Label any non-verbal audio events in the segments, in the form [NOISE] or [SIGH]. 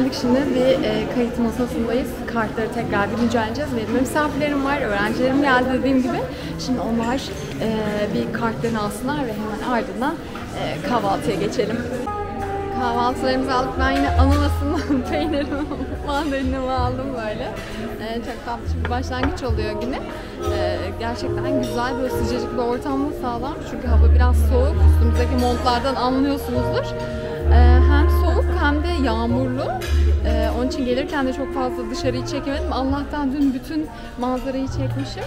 Geldik şimdi bir e, kayıt masasındayız. Kartları tekrar bir inceleyeceğiz. Benim misafirlerim var, öğrencilerim geldi dediğim gibi. Şimdi onlar e, bir kartlarını alsınlar ve hemen ardından e, kahvaltıya geçelim. Kahvaltılarımızı aldık. Ben yine ananasımı, [LAUGHS] peynirimi, [LAUGHS] mandalinimi aldım böyle. E, çok tatlı bir başlangıç oluyor güne. E, gerçekten güzel böyle sıcacık bir ortamı sağlam. Çünkü hava biraz soğuk. Üstümüzdeki montlardan anlıyorsunuzdur. Ee, hem soğuk hem de yağmurlu. Ee, onun için gelirken de çok fazla dışarıyı çekemedim. Allah'tan dün bütün manzarayı çekmişim.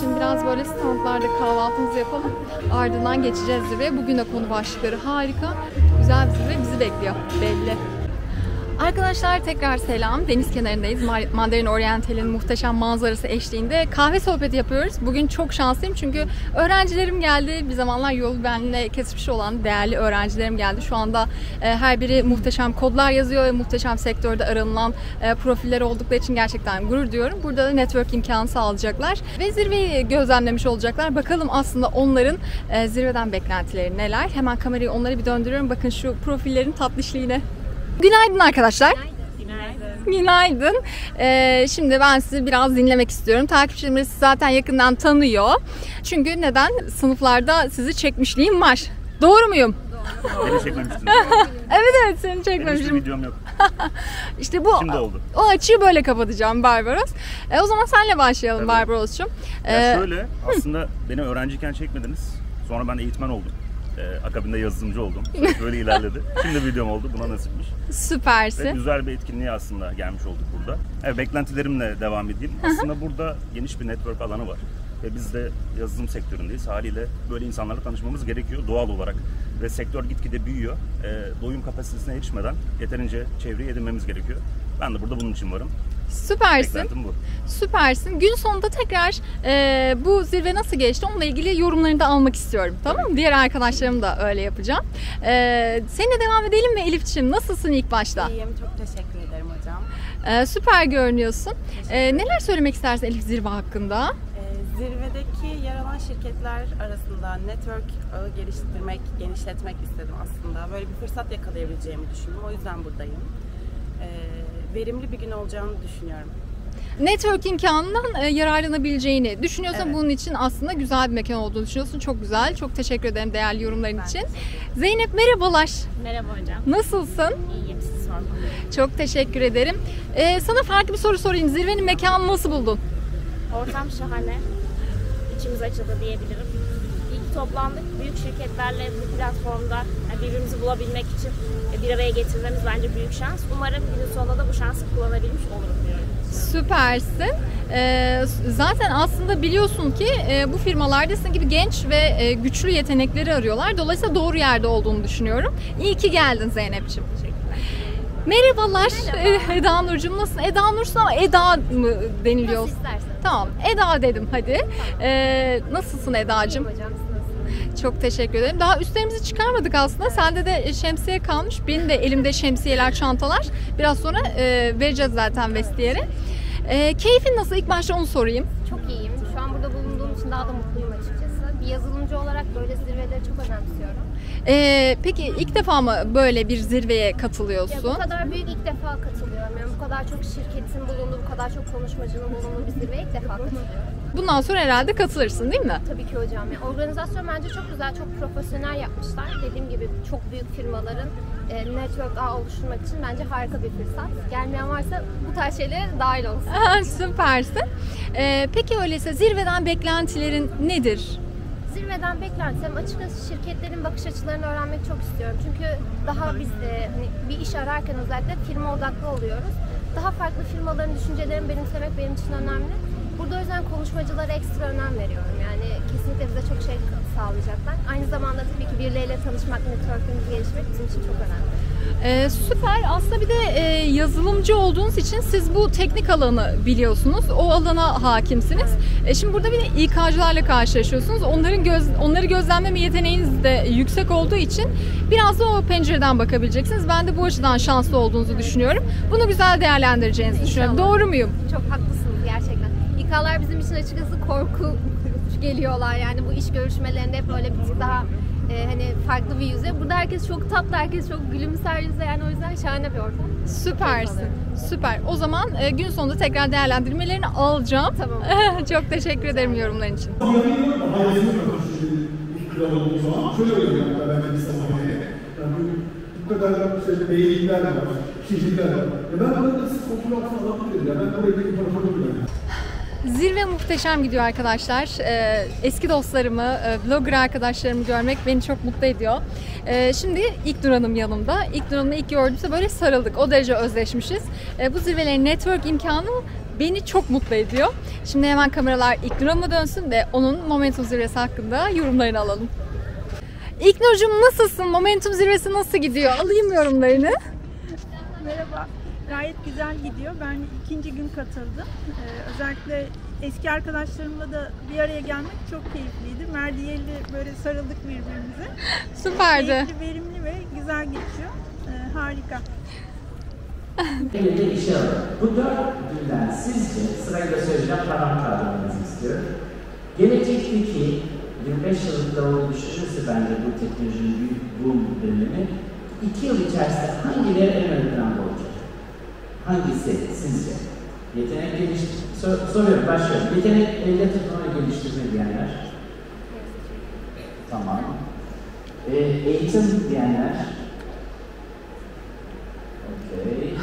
Şimdi biraz böyle standlarda kahvaltımızı yapalım. Ardından geçeceğiz zirveye. Bugün de konu başlıkları harika. Güzel bir zirve bizi bekliyor. Belli. Arkadaşlar tekrar selam. Deniz kenarındayız. Mandarin Oriental'in muhteşem manzarası eşliğinde kahve sohbeti yapıyoruz. Bugün çok şanslıyım çünkü öğrencilerim geldi. Bir zamanlar yolu benimle kesmiş olan değerli öğrencilerim geldi. Şu anda e, her biri muhteşem kodlar yazıyor ve muhteşem sektörde aranılan e, profiller oldukları için gerçekten gurur diyorum. Burada da network imkanı sağlayacaklar ve zirveyi gözlemlemiş olacaklar. Bakalım aslında onların e, zirveden beklentileri neler? Hemen kamerayı onlara bir döndürüyorum. Bakın şu profillerin tatlışlığına. Günaydın arkadaşlar. Günaydın. Günaydın. Ee, şimdi ben sizi biraz dinlemek istiyorum. Takipçilerimiz sizi zaten yakından tanıyor. Çünkü neden? Sınıflarda sizi çekmişliğim var. Doğru muyum? Beni çekmemiştin. [LAUGHS] Evet evet seni Benim hiçbir çekmemişim. videom yok. [LAUGHS] İşte bu Şimdi oldu. o açıyı böyle kapatacağım Barbaros. E, o zaman senle başlayalım Tabii. Barbaros'cum. Ya Ee, şöyle aslında beni öğrenciyken çekmediniz. Sonra ben eğitmen oldum. Ee, akabinde yazılımcı oldum. Böyle ilerledi. Şimdi videom oldu. Buna nasipmiş. Ve süpersin. güzel bir etkinliğe aslında gelmiş olduk burada. Evet, beklentilerimle devam edeyim. Aslında burada geniş bir network alanı var. Ve biz de yazılım sektöründeyiz. Haliyle böyle insanlarla tanışmamız gerekiyor doğal olarak. Ve sektör gitgide büyüyor. Ee, doyum kapasitesine erişmeden yeterince çevreyi edinmemiz gerekiyor. Ben de burada bunun için varım. Süpersin. Beklentim bu. Süpersin. Gün sonunda tekrar e, bu zirve nasıl geçti onunla ilgili yorumlarını da almak istiyorum. Tamam mı? Diğer arkadaşlarım da öyle yapacağım. E, seninle devam edelim mi Elif'ciğim? Nasılsın ilk başta? İyiyim. Çok teşekkür ederim hocam. E, süper görünüyorsun. E, neler söylemek istersin Elif zirve hakkında? Ee, zirvedeki yer alan şirketler arasında network ağı geliştirmek, genişletmek istedim aslında. Böyle bir fırsat yakalayabileceğimi düşündüm. O yüzden buradayım. Ee, verimli bir gün olacağını düşünüyorum. Network imkanından e, yararlanabileceğini düşünüyorsan Evet. bunun için aslında güzel bir mekan olduğunu düşünüyorsun. Çok güzel. Çok teşekkür ederim değerli yorumların Ben için. Zeynep merhabalar. Merhaba hocam. Nasılsın? İyiyim siz sormalı. Çok teşekkür ederim. E, sana farklı bir soru sorayım. Zirvenin mekanını nasıl buldun? Ortam şahane. İçimiz açıldı diyebilirim. Toplandık. Büyük şirketlerle bu platformda yani birbirimizi bulabilmek için bir araya getirmemiz bence büyük şans. Umarım günün sonunda da bu şansı kullanabilmiş olurum diyorum. Süpersin. Ee, zaten aslında biliyorsun ki e, bu firmalarda sizin gibi genç ve e, güçlü yetenekleri arıyorlar. Dolayısıyla doğru yerde olduğunu düşünüyorum. İyi ki geldin Zeynep'ciğim. Merhabalar. Ee, [LAUGHS] Eda Nurcuğum nasılsın? Eda Nursun ama Eda mı deniliyor? Nasıl istersen. Tamam. Eda dedim hadi. Ee, nasılsın Eda'cığım? hocam siz nasılsınız? Çok teşekkür ederim. Daha üstlerimizi çıkarmadık aslında. Sende de şemsiye kalmış. Benim de elimde şemsiyeler, çantalar. Biraz sonra e, vereceğiz zaten vestiyere. E, keyfin nasıl? İlk başta onu sorayım. Çok iyiyim. Şu an burada bulunduğum için daha da mutluyum açıkçası. Bir yazılımcı olarak böyle zirveleri çok önemsiyorum. E, peki ilk defa mı böyle bir zirveye Ya katılıyorsun? bu kadar büyük ilk defa katılıyorum. Yani bu kadar çok şirketin bulunduğu, bu kadar çok konuşmacının bulunduğu bir zirveye ilk defa katılıyorum. Bundan sonra herhalde katılırsın değil mi? Tabii ki hocam. Yani organizasyon bence çok güzel, çok profesyonel yapmışlar. Dediğim gibi çok büyük firmaların e, network ağ oluşturmak için bence harika bir fırsat. Gelmeyen varsa bu tarz şeylere dahil olsun. [LAUGHS] Süpersin. E, peki öyleyse zirveden beklentilerin nedir? Zirveden beklentim açıkçası şirketlerin bakış açılarını öğrenmek çok istiyorum. Çünkü daha biz de hani bir iş ararken özellikle firma odaklı oluyoruz. Daha farklı firmaların düşüncelerini benimsemek benim için önemli. Burada o yüzden konuşmacılara ekstra önem veriyorum. Yani kesinlikle bize çok şey sağlayacaklar. Aynı zamanda tabii ki birileriyle tanışmak, network'ümüzü gelişmek bizim için çok önemli. Ee, süper. Aslında bir de e, yazılımcı olduğunuz için siz bu teknik alanı biliyorsunuz. O alana hakimsiniz. E, şimdi burada bir de İK'cılarla karşılaşıyorsunuz. Onların göz, onları gözlemleme yeteneğiniz de yüksek olduğu için biraz da o pencereden bakabileceksiniz. Ben de bu açıdan şanslı olduğunuzu düşünüyorum. Bunu güzel değerlendireceğinizi düşünüyorum. İnşallah. Doğru muyum? Çok haklısınız gerçekten. İK'lar bizim için açıkçası korku geliyorlar. Yani bu iş görüşmelerinde hep böyle bir tık daha e, hani farklı bir yüze. Burada herkes çok tatlı, herkes çok gülümser yüze. Yani o yüzden şahane bir ortam. Süpersin. Süper. O zaman e, gün sonunda tekrar değerlendirmelerini alacağım. Tamam. [LAUGHS] Çok teşekkür ederim yorumların için. Şöyle oluyor ben İstanbul'a bu kadar işte beylikler var, şehirler var. Ya ben burada siz fotoğrafını alabilirim. Ya ben oraya bir fotoğrafını bile. Zirve muhteşem gidiyor arkadaşlar. Ee, eski dostlarımı, e, blogger arkadaşlarımı görmek beni çok mutlu ediyor. Ee, şimdi İlk Nur Hanım yanımda. İlk Nur Hanım'ı ilk gördüğümde böyle sarıldık. O derece özleşmişiz. Ee, bu zirvelerin network imkanı beni çok mutlu ediyor. Şimdi hemen kameralar İlk Nur Hanım'a dönsün ve onun Momentum zirvesi hakkında yorumlarını alalım. İlk Nurcuğum nasılsın? Momentum zirvesi nasıl gidiyor? Alayım yorumlarını. Merhaba. Gayet güzel gidiyor. Ben ikinci gün katıldım. Ee, özellikle eski arkadaşlarımla da bir araya gelmek çok keyifliydi. Merdiyeli böyle sarıldık birbirimize. Süperdi. Keyifli, verimli ve güzel geçiyor. Ee, harika. Elinde işe. Bu dört günden sizce sırayla söyleyeceğim parmak kaldırmanızı istiyorum. Gelecekteki 25 yıllık davulu düşünürse bence bu teknolojinin büyük boom dönemi iki yıl içerisinde hangileri en ön planda olacak? Hangisi sizce? Yetenek geliştirme, sor, soruyorum başlıyorum. Yetenek elde tutma ve geliştirme diyenler. Tamam. Ee, eğitim diyenler. Okey.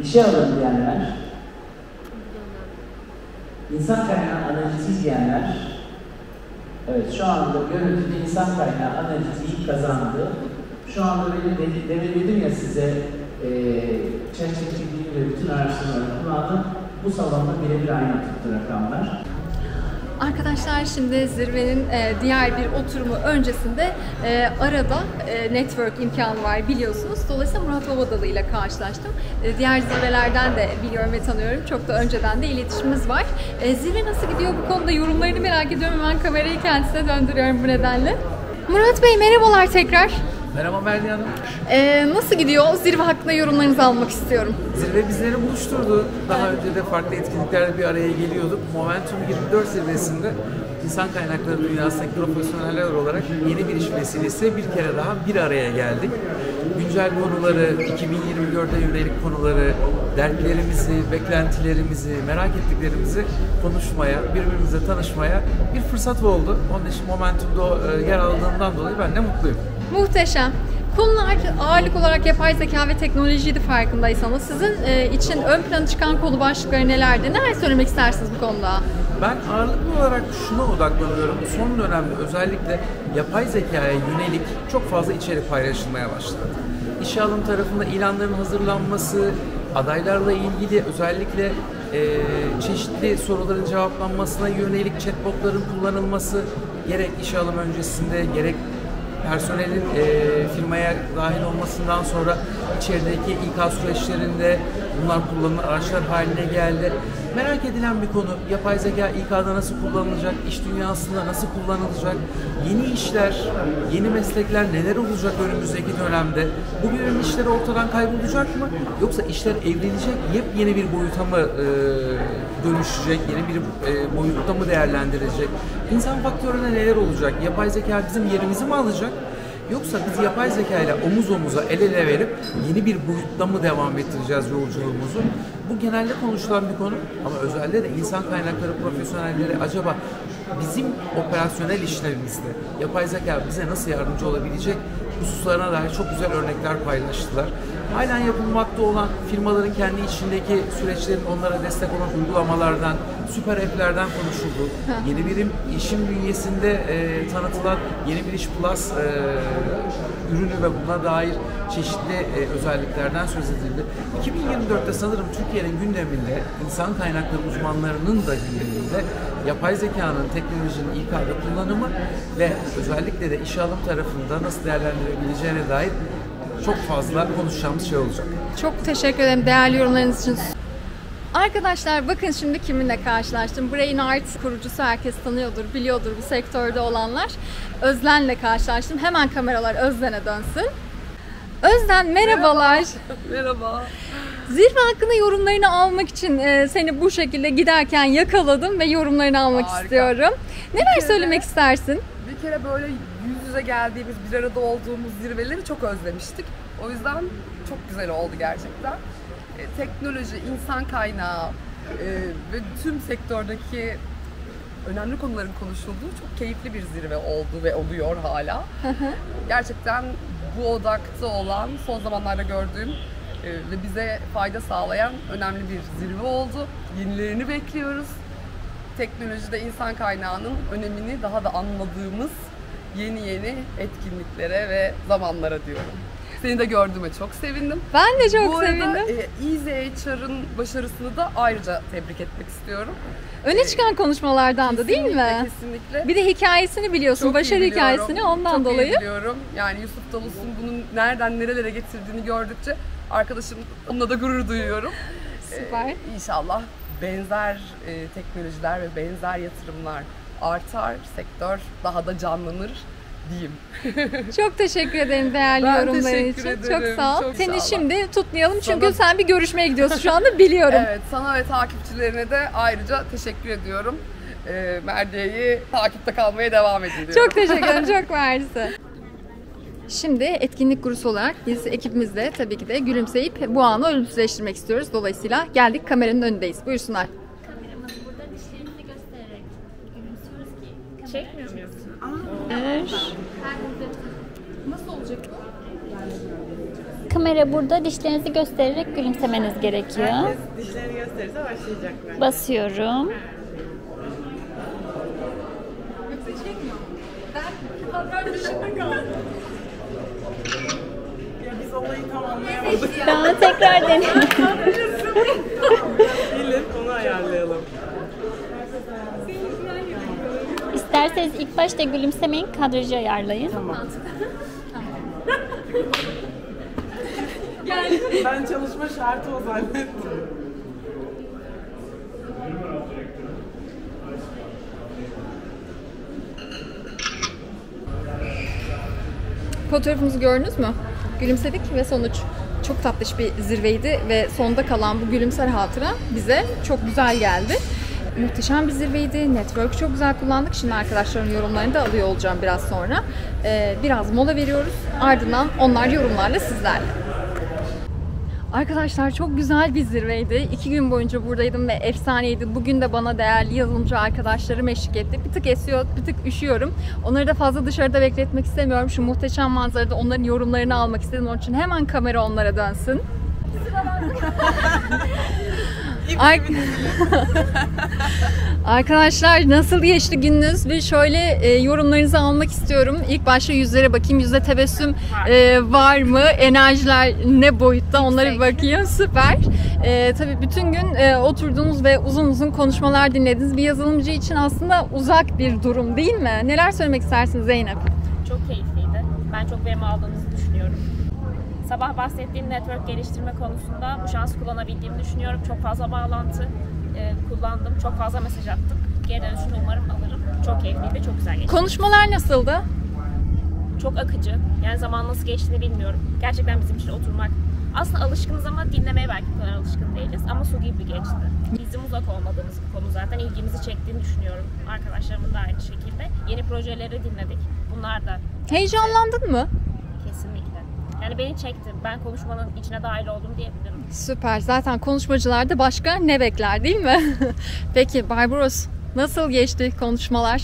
İşe alın diyenler. İnsan kaynağı analitiği diyenler. Evet şu anda görüntüde insan kaynağı analitiği kazandı. Şu anda benim dedi- demin dedim ya size eee ChatGPT ve bütün araştırmaları kullandım. Bu salonda birebir aynı tuttu rakamlar. Arkadaşlar şimdi zirvenin e, diğer bir oturumu öncesinde e, arada e, network imkanı var biliyorsunuz. Dolayısıyla Murat Babadalı ile karşılaştım. E, diğer zirvelerden de biliyorum ve tanıyorum. Çok da önceden de iletişimimiz var. E, zirve nasıl gidiyor bu konuda yorumlarını merak ediyorum. Hemen kamerayı kendisine döndürüyorum bu nedenle. Murat Bey merhabalar tekrar. Merhaba Merve Hanım. E, nasıl gidiyor? Zirve hakkında yorumlarınızı almak istiyorum. Zirve bizleri buluşturdu. Daha önce de farklı etkinliklerde bir araya geliyorduk. Momentum 24 zirvesinde insan kaynakları dünyasındaki profesyoneller olarak yeni bir iş vesilesiyle bir kere daha bir araya geldik. Güncel konuları, 2024'e yönelik konuları, dertlerimizi, beklentilerimizi, merak ettiklerimizi konuşmaya, birbirimizle tanışmaya bir fırsat oldu. Onun için Momentum'da e, yer aldığımdan dolayı ben de mutluyum. Muhteşem. Konular ağırlık olarak yapay zeka ve teknolojiydi farkındaysanız. Sizin e, için ön plana çıkan konu başlıkları nelerdi? Neler söylemek istersiniz bu konuda? Ben ağırlıklı olarak şuna odaklanıyorum. Son dönemde özellikle yapay zekaya yönelik çok fazla içerik paylaşılmaya başladı. İşe alım tarafında ilanların hazırlanması, adaylarla ilgili özellikle e, çeşitli soruların cevaplanmasına yönelik chatbotların kullanılması gerek işe alım öncesinde gerek personelin e, firmaya dahil olmasından sonra içerideki İK süreçlerinde bunlar kullanılan araçlar haline geldi. Merak edilen bir konu yapay zeka İK'da nasıl kullanılacak, iş dünyasında nasıl kullanılacak, yeni işler, yeni meslekler neler olacak önümüzdeki dönemde? Bugünün işleri ortadan kaybolacak mı? Yoksa işler evrilecek, yepyeni bir boyuta mı e, dönüşecek, yeni bir e, boyutta mı değerlendirilecek? İnsan faktörüne neler olacak? Yapay zeka bizim yerimizi mi alacak? Yoksa biz yapay zeka ile omuz omuza el ele verip yeni bir boyutta mı devam ettireceğiz yolculuğumuzu? Bu genelde konuşulan bir konu ama özellikle de insan kaynakları profesyonelleri acaba bizim operasyonel işlerimizde yapay zeka bize nasıl yardımcı olabilecek hususlarına dair çok güzel örnekler paylaştılar. Halen yapılmakta olan firmaların kendi içindeki süreçlerin onlara destek olan uygulamalardan, süper app'lerden konuşuldu. Yeni birim işin bünyesinde e, tanıtılan yeni bir iş plus e, ürünü ve buna dair çeşitli e, özelliklerden söz edildi. 2024'te sanırım Türkiye'nin gündeminde insan kaynakları uzmanlarının da gündeminde yapay zekanın, teknolojinin İK'da kullanımı ve özellikle de işe alım tarafında nasıl değerlendirebileceğine dair çok fazla konuşacağımız şey olacak. Çok teşekkür ederim değerli yorumlarınız için. Arkadaşlar bakın şimdi kiminle karşılaştım. Brain Art kurucusu herkes tanıyordur, biliyordur bu sektörde olanlar. Özlen'le karşılaştım. Hemen kameralar Özlen'e dönsün. Özden merhabalar. Merhaba. Zirve hakkında yorumlarını almak için e, seni bu şekilde giderken yakaladım ve yorumlarını almak Harika. istiyorum. Neler kere- söylemek istersin? Bir kere böyle yüz yüze geldiğimiz, bir arada olduğumuz zirveleri çok özlemiştik. O yüzden çok güzel oldu gerçekten. Teknoloji, insan kaynağı e, ve tüm sektördeki önemli konuların konuşulduğu çok keyifli bir zirve oldu ve oluyor hala. Gerçekten bu odakta olan, son zamanlarda gördüğüm e, ve bize fayda sağlayan önemli bir zirve oldu. Yenilerini bekliyoruz. Teknolojide insan kaynağının önemini daha da anladığımız yeni yeni etkinliklere ve zamanlara diyorum. Seni de gördüğüme çok sevindim. Ben de çok Bu arada sevindim. e, Easy HR'ın başarısını da ayrıca tebrik etmek istiyorum. Öne çıkan konuşmalardan da değil mi? Kesinlikle. Bir de hikayesini biliyorsun, Çok başarı hikayesini ondan Çok dolayı. biliyorum. Yani Yusuf Dalus'un bunun nereden nerelere getirdiğini gördükçe arkadaşım onunla da gurur duyuyorum. Süper. Ee, inşallah benzer e, teknolojiler ve benzer yatırımlar artar, sektör daha da canlanır diyeyim. Çok teşekkür ederim değerli Ben yorumların için. ederim. Çok sağ ol. Çok Seni sağ şimdi tutmayalım çünkü Sana- sen bir görüşmeye gidiyorsun şu anda biliyorum. Evet, sana ve takipçilerine de ayrıca teşekkür ediyorum. Ee, Merdiye'yi takipte kalmaya devam edin diyorum. Çok teşekkür ederim. Çok mersi. Şimdi etkinlik gurusu olarak biz ekibimizle tabii ki de gülümseyip bu anı ölümsüzleştirmek istiyoruz. Dolayısıyla geldik kameranın önündeyiz. Buyursunlar. Nasıl olacak bu? Kamera burada dişlerinizi göstererek gülümsemeniz gerekiyor. dişlerini gösterirse başlayacak ben. Basıyorum. Ya biz olayı tam anlayamadık. Daha tekrar [LAUGHS] deneyelim. Gelin onu ayarlayalım. İsterseniz ilk başta gülümsemeyin, kadrajı ayarlayın. Ben çalışma şartı o zannettim. Fotoğrafımızı gördünüz mü? Gülümsedik ve sonuç çok tatlış bir zirveydi ve sonda kalan bu gülümser hatıra bize çok güzel geldi. Muhteşem bir zirveydi. Network çok güzel kullandık. Şimdi arkadaşların yorumlarını da alıyor olacağım biraz sonra. Ee, biraz mola veriyoruz. Ardından onlar yorumlarla sizlerle. Arkadaşlar çok güzel bir zirveydi. İki gün boyunca buradaydım ve efsaneydi. Bugün de bana değerli yazılımcı arkadaşlarım eşlik etti. Bir tık esiyor, bir tık üşüyorum. Onları da fazla dışarıda bekletmek istemiyorum. Şu muhteşem manzarada onların yorumlarını almak istedim. Onun için hemen kamera onlara dönsün. [LAUGHS] Ar- [LAUGHS] Arkadaşlar nasıl geçti gününüz? Bir şöyle e, yorumlarınızı almak istiyorum. İlk başta yüzlere bakayım. Yüzde tebessüm e, var mı? Enerjiler ne boyutta? Onlara bir bakayım. [LAUGHS] Süper. E, tabii bütün gün e, oturdunuz ve uzun uzun konuşmalar dinlediniz. Bir yazılımcı için aslında uzak bir durum değil mi? Neler söylemek istersiniz Zeynep? Çok keyifliydi. Ben çok verim aldığımızı düşünüyorum. Sabah bahsettiğim network geliştirme konusunda bu şansı kullanabildiğimi düşünüyorum. Çok fazla bağlantı e, kullandım. Çok fazla mesaj attık. Geri dönüşünü umarım alırım. Çok keyifliydi, çok güzel geçti. Konuşmalar nasıldı? Çok akıcı. Yani zaman nasıl geçtiğini bilmiyorum. Gerçekten bizim için oturmak. Aslında alışkınız ama dinlemeye belki bu kadar alışkın değiliz. Ama su gibi geçti. Bizim uzak olmadığımız bir konu zaten ilgimizi çektiğini düşünüyorum. Arkadaşlarımın da aynı şekilde. Yeni projeleri dinledik. Bunlar da Heyecanlandın mı? kesinlikle. Yani beni çekti. Ben konuşmanın içine dahil oldum diyebilirim. Süper. Zaten konuşmacılarda başka ne bekler değil mi? [LAUGHS] Peki Barbaros nasıl geçti konuşmalar?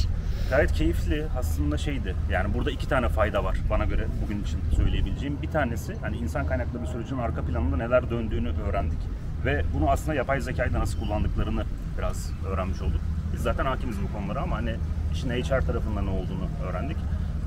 Gayet keyifli. Aslında şeydi. Yani burada iki tane fayda var bana göre bugün için söyleyebileceğim. Bir tanesi hani insan kaynaklı bir sürecin arka planında neler döndüğünü öğrendik. Ve bunu aslında yapay zekayı da nasıl kullandıklarını biraz öğrenmiş olduk. Biz zaten hakimiz bu konulara ama hani işin HR tarafında ne olduğunu öğrendik.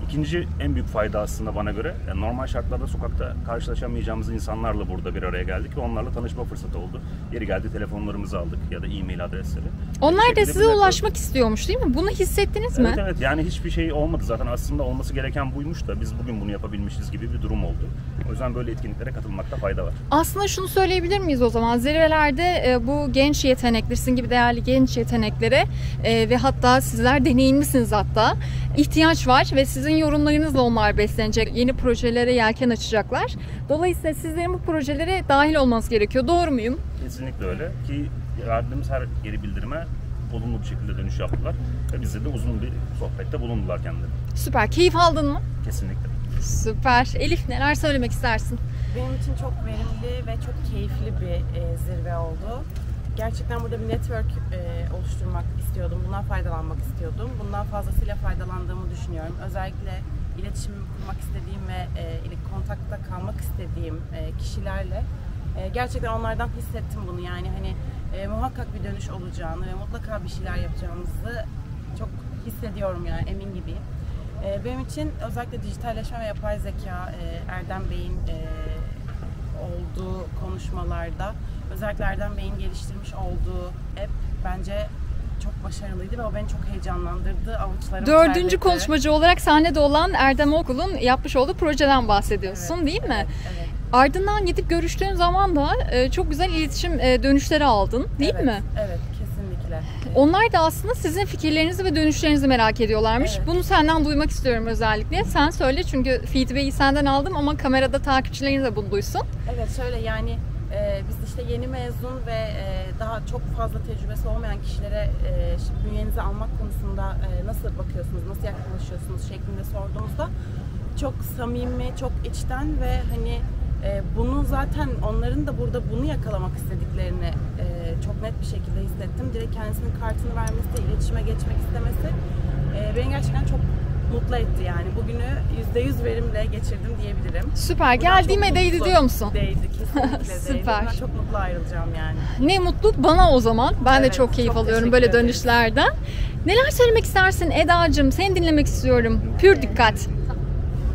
İkinci en büyük fayda aslında bana göre yani normal şartlarda sokakta karşılaşamayacağımız insanlarla burada bir araya geldik ve onlarla tanışma fırsatı oldu. Yeri geldi telefonlarımızı aldık ya da e-mail adresleri. Onlar da size ulaşmak istiyormuş değil mi? Bunu hissettiniz mi? Evet evet yani hiçbir şey olmadı zaten aslında olması gereken buymuş da biz bugün bunu yapabilmişiz gibi bir durum oldu. O yüzden böyle etkinliklere katılmakta fayda var. Aslında şunu söyleyebilir miyiz o zaman? Zirvelerde e, bu genç yetenekler, sizin gibi değerli genç yeteneklere e, ve hatta sizler deneyimlisiniz hatta ihtiyaç var ve sizin yorumlarınızla onlar beslenecek. Yeni projelere yelken açacaklar. Dolayısıyla sizlerin bu projelere dahil olmanız gerekiyor. Doğru muyum? Kesinlikle öyle ki verdiğimiz her geri bildirime olumlu bir şekilde dönüş yaptılar. Ve bize de uzun bir sohbette bulundular kendileri. Süper. Keyif aldın mı? Kesinlikle. Süper. Elif neler söylemek istersin? Benim için çok verimli ve çok keyifli bir e, zirve oldu. Gerçekten burada bir network e, oluşturmak istiyordum. Bundan faydalanmak istiyordum. Bundan fazlasıyla faydalandığımı düşünüyorum. Özellikle iletişim kurmak istediğim ve e, kontakta kalmak istediğim e, kişilerle e, gerçekten onlardan hissettim bunu. Yani hani e, muhakkak bir dönüş olacağını ve mutlaka bir şeyler yapacağımızı çok hissediyorum yani emin gibiyim. E, benim için özellikle dijitalleşme ve yapay zeka e, Erdem Bey'in e, olduğu konuşmalarda özellikle Erdem Bey'in geliştirmiş olduğu app bence çok başarılıydı ve o beni çok heyecanlandırdı. Avuçlarım Dördüncü terledi. konuşmacı olarak sahnede olan Erdem Okul'un yapmış olduğu projeden bahsediyorsun Evet, değil mi? Evet, evet. Ardından gidip görüştüğün zaman da e, çok güzel iletişim e, dönüşleri aldın değil evet, mi? Evet, kesinlikle. Onlar da aslında sizin fikirlerinizi ve dönüşlerinizi merak ediyorlarmış. Evet. Bunu senden duymak istiyorum özellikle. Sen söyle çünkü feedback'i senden aldım ama kamerada takipçilerin de bunu duysun. Evet şöyle yani e, biz işte yeni mezun ve e, daha çok fazla tecrübesi olmayan kişilere e, şimdi bünyenize almak konusunda e, nasıl bakıyorsunuz, nasıl yaklaşıyorsunuz şeklinde sorduğumuzda çok samimi, çok içten ve hani e, bunu zaten onların da burada bunu yakalamak istediklerini e, çok net bir şekilde hissettim. Direkt kendisinin kartını vermesi, iletişime geçmek istemesi e, beni gerçekten çok mutlu etti yani. Bugünü %100 verimle geçirdim diyebilirim. Süper. Buradan Geldiğime değdi mutlu diyor musun? Değdi kesinlikle [LAUGHS] değdi. Süper. Ben çok mutlu ayrılacağım yani. Ne mutlu bana o zaman. Ben de Evet, çok keyif çok alıyorum böyle dönüşlerden. Neler söylemek istersin Eda'cığım? Seni dinlemek istiyorum. Pür dikkat.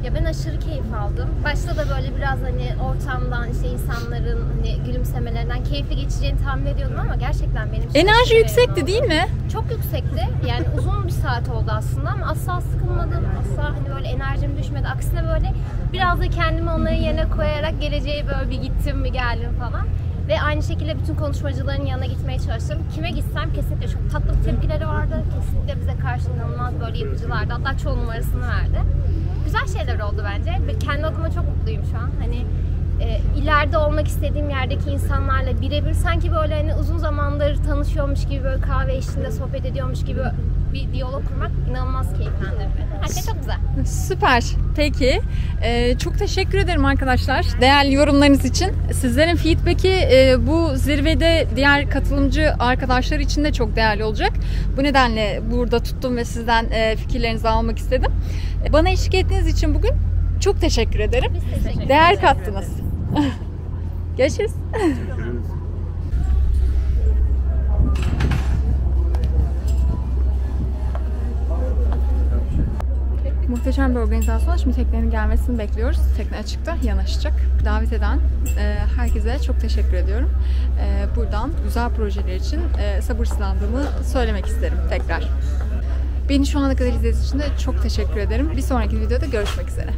Ya ben aşırı keyif aldım. Başta da böyle biraz hani ortamdan, işte insanların hani gülümsemelerinden keyifli geçeceğini tahmin ediyordum ama gerçekten benim için Enerji aşırı yüksekti değil mi? Çok yüksekti. Yani [LAUGHS] uzun bir saat oldu aslında ama asla sıkılmadım. Asla hani böyle enerjim düşmedi. Aksine böyle biraz da kendimi onların yerine koyarak geleceğe böyle bir gittim bir geldim falan. Ve aynı şekilde bütün konuşmacıların yanına gitmeye çalıştım. Kime gitsem kesinlikle çok tatlı tepkileri vardı. Kesinlikle bize karşı inanılmaz böyle yapıcılardı. Hatta çoğu numarasını verdi. Güzel şeyler oldu bence. Ve kendi adıma çok mutluyum şu an. Hani e, ileride olmak istediğim yerdeki insanlarla birebir sanki böyle hani uzun zamandır tanışıyormuş gibi böyle kahve eşliğinde sohbet ediyormuş gibi bir diyalog kurmak inanılmaz keyiflendirdi. Her şey çok güzel. Süper. Peki. Ee, çok teşekkür ederim arkadaşlar. Değerli yorumlarınız için. Sizlerin feedback'i e, bu zirvede diğer katılımcı arkadaşlar için de çok değerli olacak. Bu nedenle burada tuttum ve sizden e, fikirlerinizi almak istedim. E, Bana eşlik ettiğiniz için bugün çok teşekkür ederim. Biz teşekkür Değer kattınız. [LAUGHS] Görüşürüz. Muhteşem bir organizasyon. Şimdi teknenin gelmesini bekliyoruz. Tekne açıkta yanaşacak. Davet eden e, herkese çok teşekkür ediyorum. E, buradan güzel projeler için e, sabırsızlandığımı söylemek isterim tekrar. Beni şu ana kadar izlediğiniz için de çok teşekkür ederim. Bir sonraki videoda görüşmek üzere.